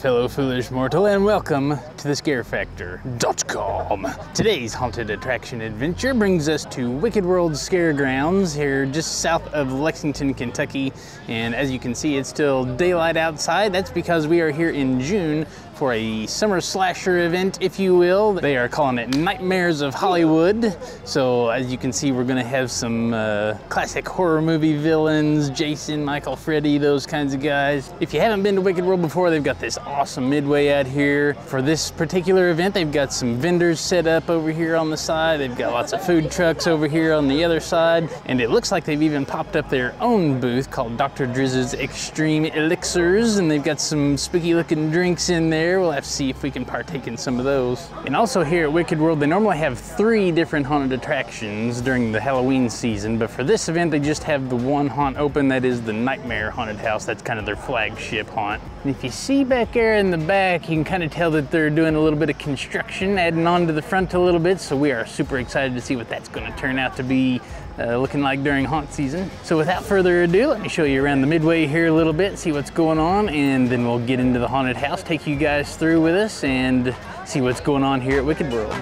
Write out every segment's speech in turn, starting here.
Fellow foolish mortal, and welcome to the ScareFactor.com. Today's haunted attraction adventure brings us to Wicked World Scare Grounds here just south of Lexington, Kentucky. And as you can see, it's still daylight outside. That's because we are here in June for a summer slasher event, if you will. They are calling it Nightmares of Hollywood. So as you can see, we're gonna have some uh, classic horror movie villains, Jason, Michael, Freddy, those kinds of guys. If you haven't been to Wicked World before, they've got this awesome midway out here. For this particular event, they've got some vendors set up over here on the side. They've got lots of food trucks over here on the other side. And it looks like they've even popped up their own booth called Dr. Drizz's Extreme Elixirs. And they've got some spooky looking drinks in there. We'll have to see if we can partake in some of those. And also here at Wicked World, they normally have three different haunted attractions during the Halloween season, but for this event, they just have the one haunt open, that is the Nightmare Haunted House. That's kind of their flagship haunt. And if you see back there in the back, you can kind of tell that they're doing a little bit of construction, adding on to the front a little bit, so we are super excited to see what that's gonna turn out to be uh, looking like during haunt season. So without further ado, let me show you around the midway here a little bit, see what's going on, and then we'll get into the haunted house, take you guys through with us, and see what's going on here at Wicked World.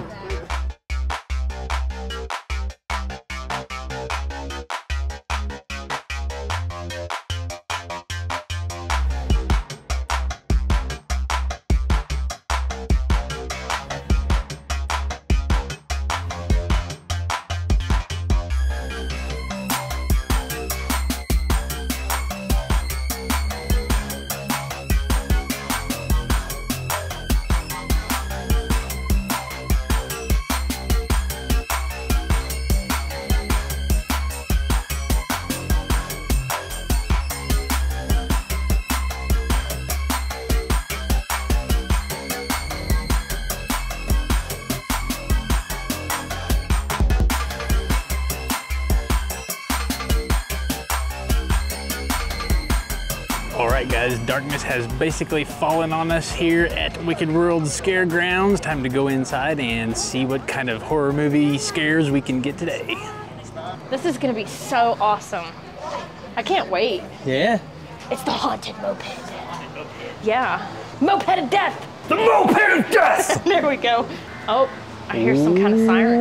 All right, guys, darkness has basically fallen on us here at Wicked World Scare Grounds. Time to go inside and see what kind of horror movie scares we can get today. This is gonna be so awesome. I can't wait. Yeah? It's the haunted moped. Yeah. Moped of death! The moped of death! There we go. Oh, I hear some kind of siren.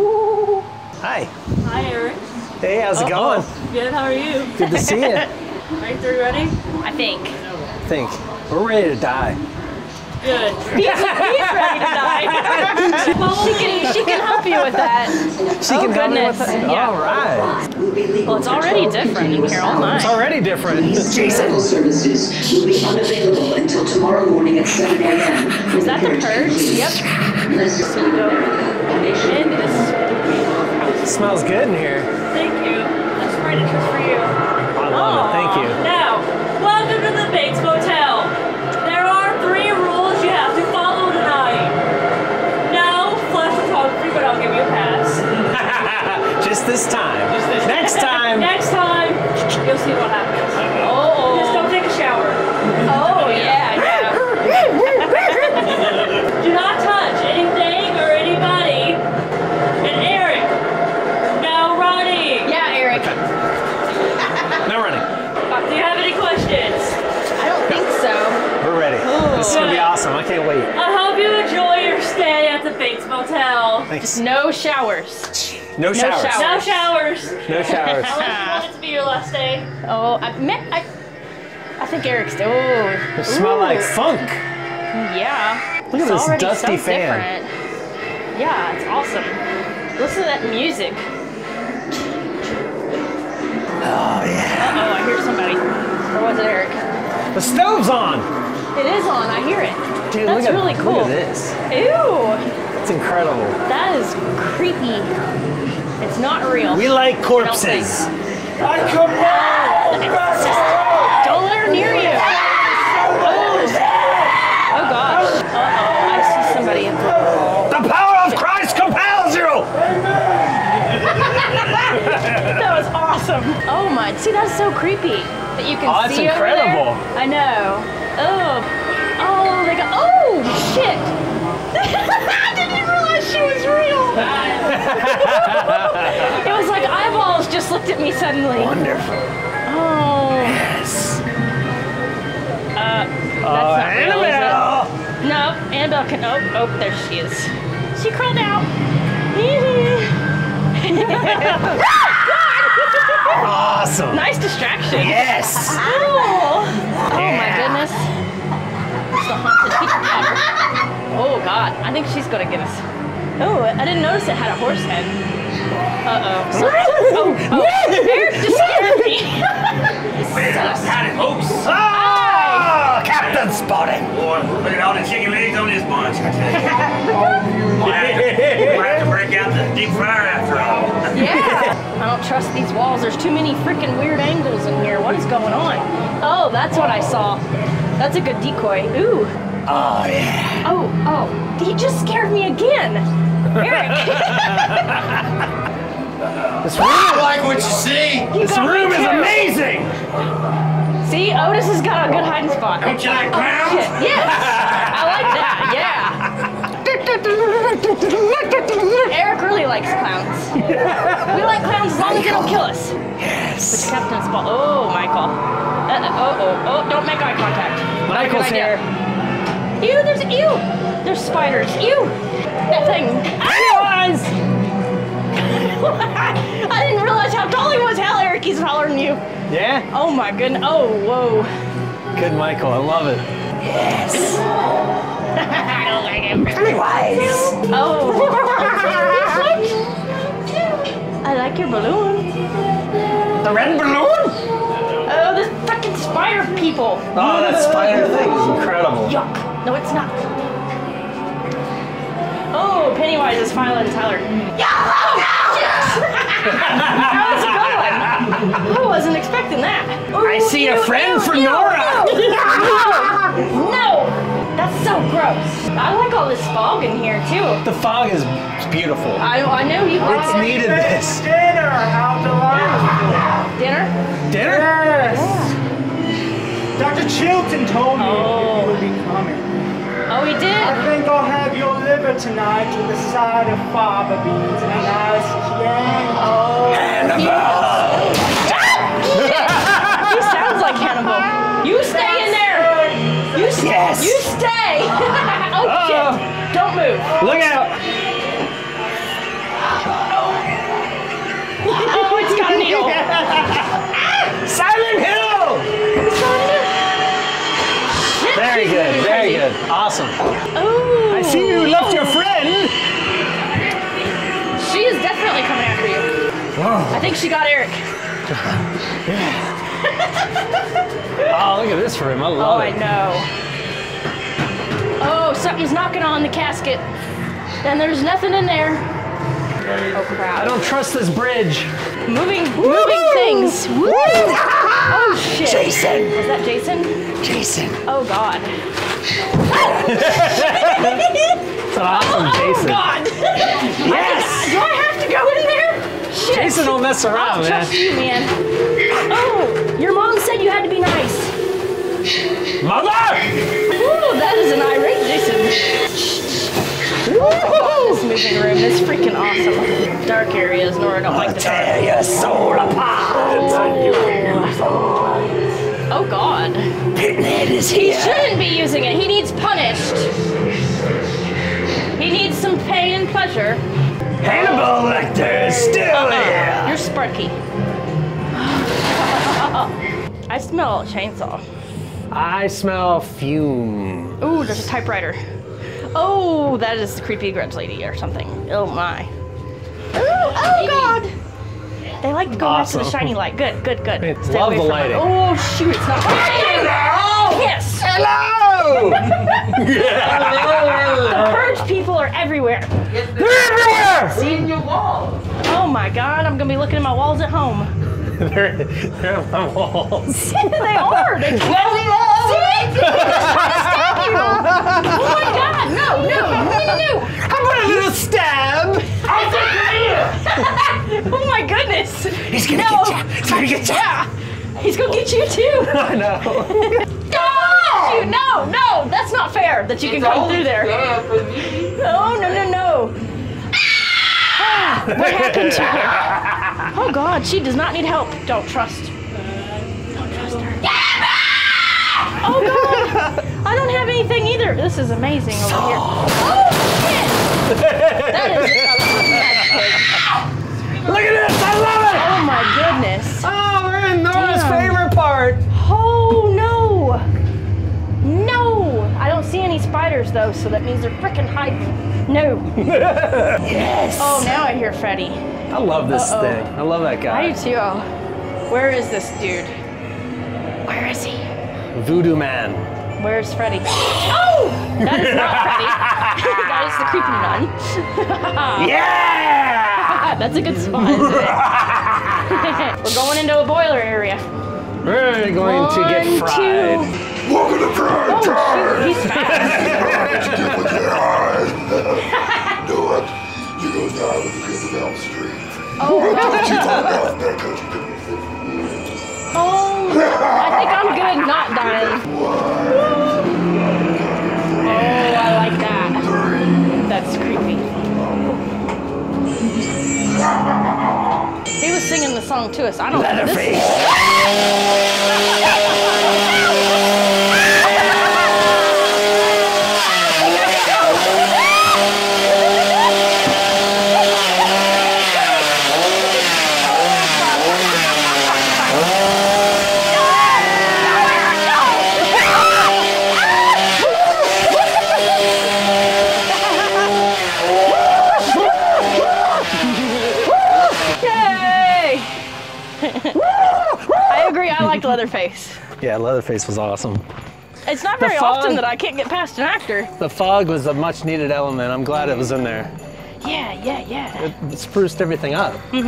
Ooh. Hi. Hi, Eric. Hey, how's it going? Good, how are you? Good to see you. Are you three ready? I think. think we're ready to die. Good. He's, he's ready to die. she, can, she can help you with that. She Oh, can help me with goodness. that? Yeah. All right. Well, it's already different in here. Oh my. It's already different. Medical services will be unavailable until tomorrow morning at 7 a.m. Is that the purge? Yep. So we go into this. smells good in here. Thank you. That's right interest for you. I love it. Thank oh, you. Now, welcome to the Bates Motel. There are three rules you have to follow tonight. No flash photography, but I'll give you a pass. Just this time. Next time. Next time, you'll see what happens. Oh. Just don't take a shower. Oh yeah, yeah. Do not touch anything or anybody. And Eric, now running. Yeah, Eric. No running. Do you have any questions? I don't think so. We're ready. This is gonna be Good. awesome. I can't wait. I hope you enjoy your stay at the Bates Motel. Thanks. No showers. No showers. showers. No showers. No showers. How long do you want it to be your last day? Oh, I met. I, I think Eric's. Oh. It smell like funk. Yeah. Look at It's this dusty so fan. different. Yeah, it's awesome. Listen to that music. Oh yeah. Uh oh, I hear somebody. Or was it Eric? The stove's on. It is on. I hear it. Dude, That's look at, really cool. Look at this. Ew. It's incredible. That is creepy. It's not real. We like corpses. I come back. Don't let her near you. Oh, oh gosh. Uh oh. I see somebody in the wall. The power of Christ compels you. That was awesome. Oh my, see that's so creepy that you can Oh, that's see over incredible. there. I know. Oh, oh, they. Oh shit! I didn't realize she was real. it was like eyeballs just looked at me suddenly. Wonderful. Oh, Yes. Uh, that's oh, not real, is it? No, Annabelle can. Oh, oh, there she is. She crawled out. Awesome. nice distraction. Yes. Oh, oh my goodness. It's the haunted teacher powder. Oh god, I think she's gonna get us. Oh, I didn't notice it had a horse head. Uh oh. oh, oh. Eric just scared me. Howdy, folks. Oh, Captain Spaulding. Boy, look at all the chicken legs on this bunch, I tell you. Might have might have to break out the deep fryer after all. Yeah. I don't trust these walls. There's too many freaking weird angles in here. What is going on? Oh, that's what I saw. That's a good decoy. Ooh. Oh, yeah. Oh, oh. He just scared me again. Eric. This room, I like what you see. this room is amazing. See, Otis has got a good hiding spot. Don't you like Shit. clowns? Yes. I like that. Yeah. Eric really likes clowns. we like clowns as long as they don't kill us. Yes. Captain Spot. Oh, Michael. Uh, oh, oh, oh! Don't make eye contact. Not a good Michael's idea. here. Ew, there's ew. There's spiders. Ew. That thing. Pennywise. I didn't realize how tall he was. Hell, Eric, he's taller than you. Yeah. Oh my goodness. Oh, whoa. Good, Michael. I love it. Yes. I don't like him. Pennywise. Oh. I like your balloon. The red balloon. Oh, this fucking spider people. Oh, that spider thing is incredible. Yuck. No, it's not. Oh, Pennywise is finally Tyler. Mm. Yeah! Oh, shit! How's it going? I wasn't expecting that. I see a friend ew, for ew, Nora. ew. No! No! That's so gross. I like all this fog in here too. The fog is beautiful. I, I know you like It's it. needed this. Dinner, how delightful. Dinner? Dinner? Yes. Dr. Chilton told me Oh. you would be coming. Oh, he did? I think I'll have your liver tonight with a side of fava beans and a nice jam. Oh. He sounds like Hannibal. You stay in there. You s- Yes. You stay. oh Uh-oh. shit! Uh. Don't move. Look out. Awesome. Oh. I see you left your friend. She is definitely coming after you. I think she got Eric. Oh, look at this room. I love Oh, love I know. Oh, something's knocking on the casket. And there's nothing in there. Oh I don't trust this bridge. Moving, moving things. Woo! Oh shit. Jason. Is that Jason? Jason. Oh god. It's an awesome Oh Jason. Oh god. Yes. Do I have to go in there? Shit. Jason don't mess around, oh, don't man. trust you, man. Oh, your mom said you had to be nice. Mother! Ooh, that is an irate Jason. Oh, this moving room is freaking awesome. Dark areas, Nora don't like the dark. Tear your soul apart. Oh Oh, god. Pitney is here. He shouldn't be using it. He needs punished. He needs some pain and pleasure. Hannibal Lecter is still Uh-uh. here. You're Sparky. I smell a chainsaw. I smell fume. Ooh, there's a typewriter. Oh, that is the creepy grudge lady or something. Oh my. Ooh, oh god. They like to go back to the shiny light. Good, good, good. It's- Stay love away the from it. lighting. Oh shoot, it's not working. Yes. Hello! The purge people are everywhere. Yes, They're everywhere! See? In your walls. Oh my god, I'm gonna be looking at my walls at home. they're, they're on my walls. they are. They See? Stab you. Oh my god, no, no, no, no, no. How about a little stab? Oh my goodness. He's gonna No. get you. He's gonna get you. Yeah. He's gonna get you too. I know. No! You, no, no, that's not fair that you can come through there. No, no, no, no. Ah, what happened to her? Oh God, she does not need help. Don't trust. Don't trust her. Oh God! I don't have anything either. This is amazing over here. Oh shit! That is a Look at this! I love it! Oh my goodness. Oh, we're in Nora's Damn. favorite part. Oh no! No! I don't see any spiders though, so that means they're freaking hiding. No. Yes. Oh, now I hear Freddy. I love this Uh-oh. thing. I love that guy. I guy. do too. Oh. Where is this dude? Where is he? Voodoo man. Where's Freddy? Oh! That is not Freddy. that is the creepy nun. Yeah! That's a good spot, isn't it? We're going into a boiler area. We're going to get One, fried. two- Welcome to prime Oh, time. shoot, he's fast. Get with your eyes. know what? You're gonna with the kids of Elm Street. Oh, Don't you talk about to us. I don't know. Leatherface. Yeah, Leatherface was awesome. It's not very fog- often that I can't get past an actor. The fog was a much needed element. I'm glad it was in there. Yeah, yeah, yeah. It spruced everything up. They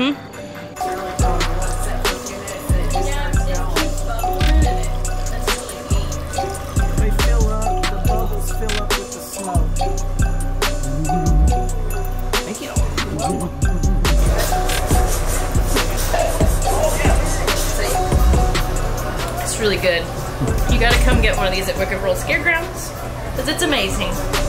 get one of these at Wicked World Scaregrounds because it's amazing.